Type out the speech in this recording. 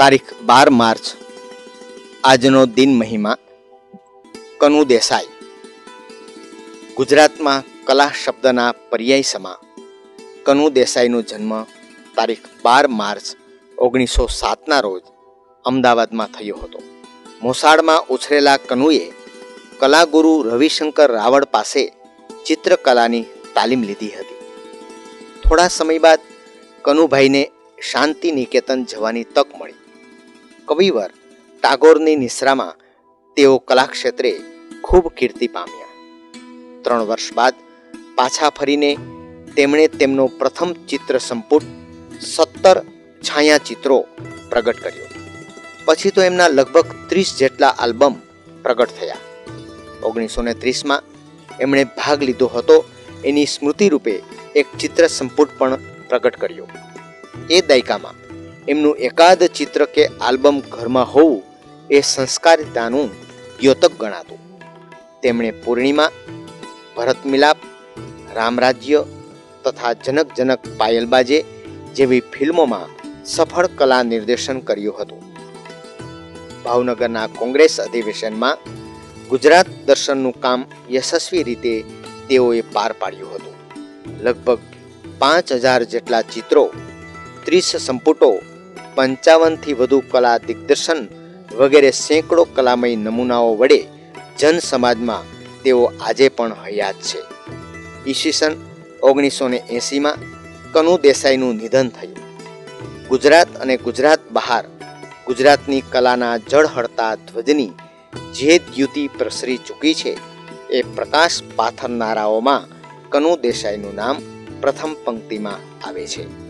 તારીખ બાર માર્ચ, આજનો દિન મહિમા, કનુ દેસાઈ. ગુજરાતમાં કલા શબ્દના પર્યાય સમા, કનુ દેસાઈનો જન્મ તારીખ બાર માર્ચ, ઓગણીસો સાતના રોજ અમદાવાદમાં થયો હતો. મોસાળમાં ઉછરેલા કનુએ કલાગુરુ રવિશંકર રાવળ પાસે ચિત્રકલાની તાલીમ લીધી હતી. થોડા સમય બાદ કનુભાઈને શાંતિ નિકેતન જવાની તક મળી. કવિવર ટાગોરની નિશ્રામાં તેઓ કલાક્ષેત્રે ખૂબ કીર્તિ પામ્યા. ત્રણ વર્ષ બાદ પાછા ફરીને તેમણે તેમનો પ્રથમ ચિત્ર સંપુટ સત્તર છાયાચિત્રો પ્રગટ કર્યો. પછી તો એમના લગભગ ત્રીસ જેટલા આલ્બમ પ્રગટ થયા. ઓગણીસો ને ત્રીસમાં એમણે ભાગ લીધો હતો, એની સ્મૃતિ રૂપે એક ચિત્ર સંપુટ પણ પ્રગટ કર્યો. એ દાયકામાં એમનું એકાદ ચિત્ર કે આલ્બમ ઘરમાં હોવું એ સંસ્કારિતાનું દ્યોતક ગણાતું. તેમણે પૂર્ણિમા, ભરત મિલાપ રામરાજ્ય તથા જનક જનક પાયલબાજે જેવી ફિલ્મોમાં સફળ કલા નિર્દેશન કર્યું હતું. ભાવનગરના કોંગ્રેસ અધિવેશનમાં ગુજરાત દર્શનનું કામ યશસ્વી રીતે તેઓએ પાર પાડ્યું હતું. લગભગ પાંચ હજાર જેટલા ચિત્રો, ત્રીસ સંપુટો પંચાવનથી વધુ કલા દિગ્દર્શન વગેરે સેંકડો કલામય નમૂનાઓ વડે જન સમાજમાં તેઓ આજે પણ હયાત છે. ઈસવીસન ઓગણીસો ને એંસીમાં કનુ દેસાઈનું નિધન થયું. ગુજરાત અને ગુજરાત બહાર ગુજરાતની કલાના જળહળતા ધ્વજની જે દ્યુતિ પ્રસરી ચૂકી છે એ પ્રકાશ પાથરનારાઓમાં કનુ દેસાઈનું નામ પ્રથમ પંક્તિમાં આવે છે.